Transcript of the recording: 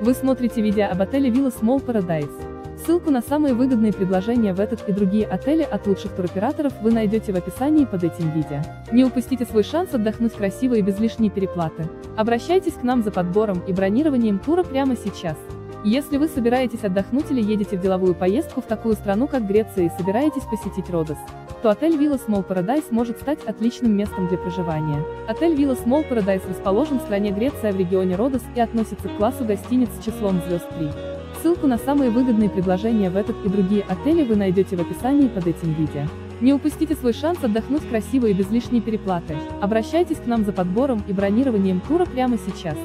Вы смотрите видео об отеле Villa Small Paradise. Ссылку на самые выгодные предложения в этот и другие отели от лучших туроператоров вы найдете в описании под этим видео. Не упустите свой шанс отдохнуть красиво и без лишней переплаты. Обращайтесь к нам за подбором и бронированием тура прямо сейчас. Если вы собираетесь отдохнуть или едете в деловую поездку в такую страну, как Греция и собираетесь посетить Родос, то отель Villa Small Paradise может стать отличным местом для проживания. Отель Villa Small Paradise расположен в стране Греция в регионе Родос и относится к классу гостиниц с числом звезд 3. Ссылку на самые выгодные предложения в этот и другие отели вы найдете в описании под этим видео. Не упустите свой шанс отдохнуть красиво и без лишней переплаты. Обращайтесь к нам за подбором и бронированием тура прямо сейчас.